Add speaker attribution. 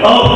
Speaker 1: Oh,